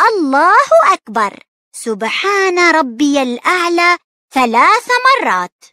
الله أكبر. سبحان ربي الأعلى ثلاث مرات.